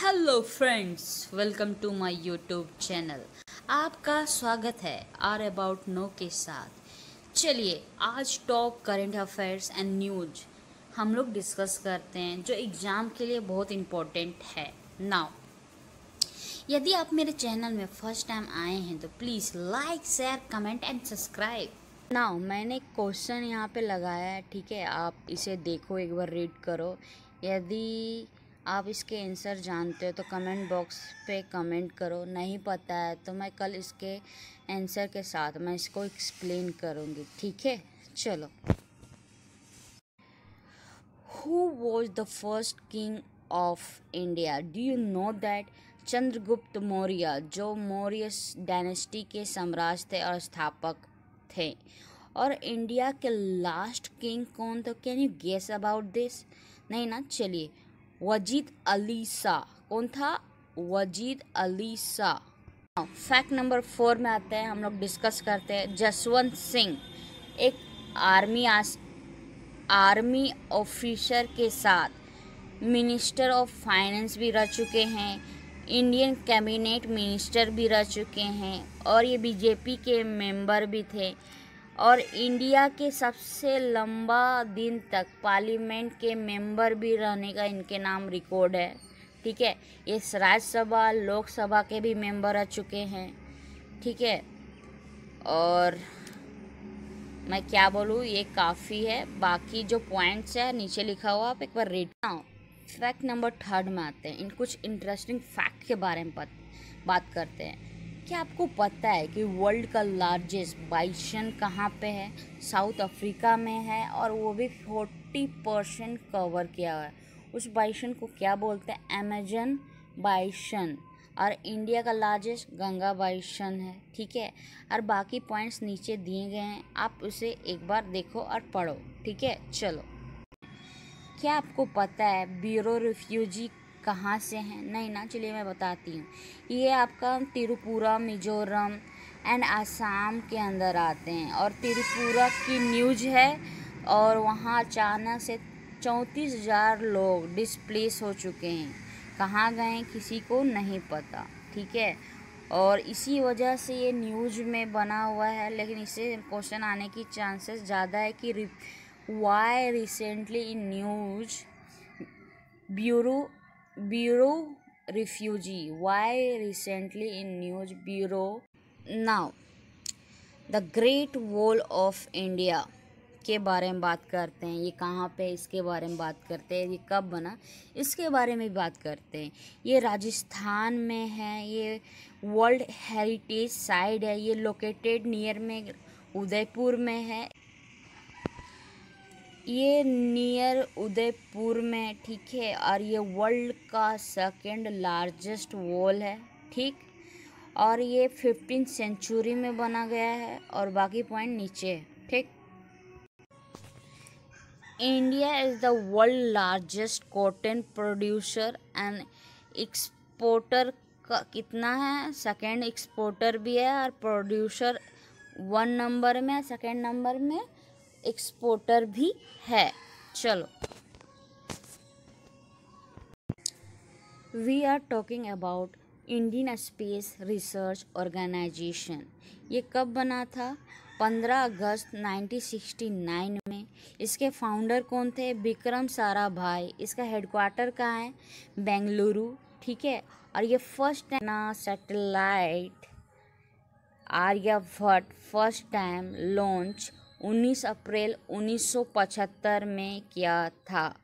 Hello friends welcome to my YouTube channel आपका स्वागत है आर अबाउट नो के साथ। चलिए, आज top current affairs and news हम लोग डिस्कस करते हैं, जो एग्ज़ाम के लिए बहुत इम्पोर्टेंट है। नाउ यदि आप मेरे चैनल में फ़र्स्ट टाइम आए हैं तो please like share comment and subscribe now मैंने क्वेश्चन यहाँ पे लगाया है, ठीक है? आप इसे देखो, एक बार रीड करो। यदि आप इसके आंसर जानते हो तो कमेंट बॉक्स पे कमेंट करो। नहीं पता है तो मैं कल इसके आंसर के साथ मैं इसको एक्सप्लेन करूँगी, ठीक है? चलो। Who was the first king of India do you know that Chandragupta Maurya, जो मौर्य डायनेस्टी के साम्राज्य थे और स्थापक थे। और इंडिया के लास्ट किंग कौन थे? Can you guess about this नहीं ना? चलिए। वजीद अली शाह कौन था? Wajid Ali Shah fact number four में आते हैं, हम लोग डिस्कस करते हैं। जसवंत सिंह, एक आर्मी आस आर्मी ऑफिसर के साथ मिनिस्टर ऑफ़ फाइनेंस भी रह चुके हैं इंडियन कैबिनेट मिनिस्टर भी रह चुके हैं, और ये बीजेपी के मेंबर भी थे। और इंडिया के सबसे लंबा दिन तक पार्लियामेंट के मेंबर भी रहने का इनके नाम रिकॉर्ड है, ठीक है? ये राज्यसभा, लोकसभा के भी मेंबर रह चुके हैं, ठीक है? और मैं क्या बोलूँ, ये काफ़ी है। बाकी जो पॉइंट्स है, नीचे लिखा हुआ, आप एक बार रीड फैक्ट नंबर थर्ड में आते हैं। इन कुछ इंटरेस्टिंग फैक्ट के बारे में बात करते हैं। क्या आपको पता है कि वर्ल्ड का लार्जेस्ट बाइशन कहाँ पे है? साउथ अफ्रीका में है और वो भी फोर्टी परसेंट कवर किया हुआ है। उस बाइशन को क्या बोलते हैं? अमेजन बाइशन और इंडिया का लार्जेस्ट गंगा बाइशन है, ठीक है? और बाकी पॉइंट्स नीचे दिए गए हैं। आप उसे एक बार देखो और पढ़ो, ठीक है? चलो। क्या आपको पता है? ब्यूरो रिफ्यूजी कहाँ से हैं? नहीं ना, चलिए मैं बताती हूँ। ये आपका त्रिपुरा, मिजोरम एंड आसाम के अंदर आते हैं और त्रिपुरा की न्यूज़ है और वहाँ अचानक से चौंतीस हज़ार लोग डिस्प्लेस हो चुके हैं। कहाँ गए किसी को नहीं पता, ठीक है? और इसी वजह से ये न्यूज़ में बना हुआ है, लेकिन इससे क्वेश्चन आने की चांसेस ज़्यादा है कि why recently in news bureau Bureau refugee. Why recently in News Bureau? Now, the Great Wall of India के बारे में बात करते हैं। ये कहाँ पे इसके बारे में बात करते हैं। ये कब बना? इसके बारे में बात करते हैं। ये राजस्थान में है। ये वर्ल्ड हेरिटेज साइट है। ये लोकेटेड नियर में उदयपुर में है। ये नियर उदयपुर में, ठीक है, और ये वर्ल्ड का सेकंड लार्जेस्ट वॉल है, ठीक? और ये फिफ्टीन सेंचुरी में बना गया है, और बाकी पॉइंट नीचे, ठीक? India is the world largest cotton producer and exporter का कितना है? सेकेंड एक्सपोर्टर भी है और प्रोड्यूसर वन नंबर में सेकेंड नंबर में एक्सपोर्टर भी है। चलो। We are talking about Indian space research organisation ये कब बना था? 15 अगस्त 1969 में। इसके फाउंडर कौन थे? विक्रम सारा भाई इसका हेडक्वार्टर कहाँ है? बेंगलुरु। ठीक है? और ये फ़र्स्ट टाइम ना satellite Aryabhata first time launch 19 April 1975 में किया था।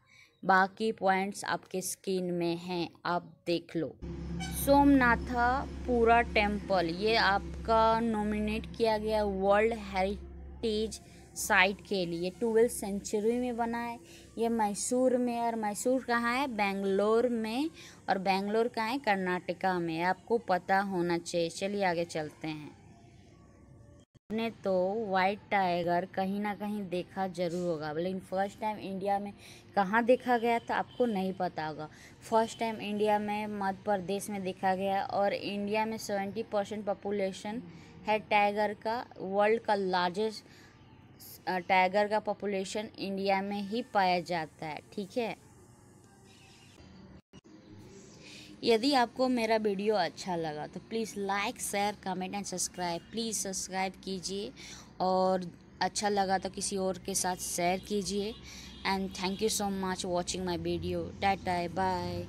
बाकी पॉइंट्स आपके स्क्रीन में हैं, आप देख लो। सोमनाथा पूरा टेंपल ये आपका नॉमिनेट किया गया वर्ल्ड हेरिटेज साइट के लिए। ट्वेल्थ सेंचुरी में बना है। ये मैसूर में, और मैसूर कहाँ है? बेंगलोर में, और बेंगलोर कहाँ है? कर्नाटका में। आपको पता होना चाहिए। चलिए आगे चलते हैं। आपने तो वाइट टाइगर कहीं ना कहीं देखा ज़रूर होगा। लेकिन फ़र्स्ट टाइम इंडिया में कहाँ देखा गया था, आपको नहीं पता होगा। फ़र्स्ट टाइम इंडिया में मध्य प्रदेश में देखा गया और इंडिया में सेवेंटी परसेंट पॉपुलेशन है टाइगर का। वर्ल्ड का लार्जेस्ट टाइगर का पॉपुलेशन इंडिया में ही पाया जाता है, ठीक है? यदि आपको मेरा वीडियो अच्छा लगा तो please like, share, comment and subscribe. Please subscribe कीजिए और अच्छा लगा तो किसी और के साथ शेयर कीजिए। And thank you so much watching my video. Tata, bye.